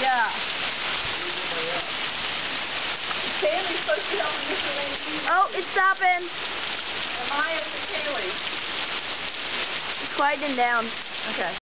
Yeah. Kaylee's supposed to help me. Mr. Lane. Oh, it's stopping. Am I up to Kaylee? It's quieting down. Okay.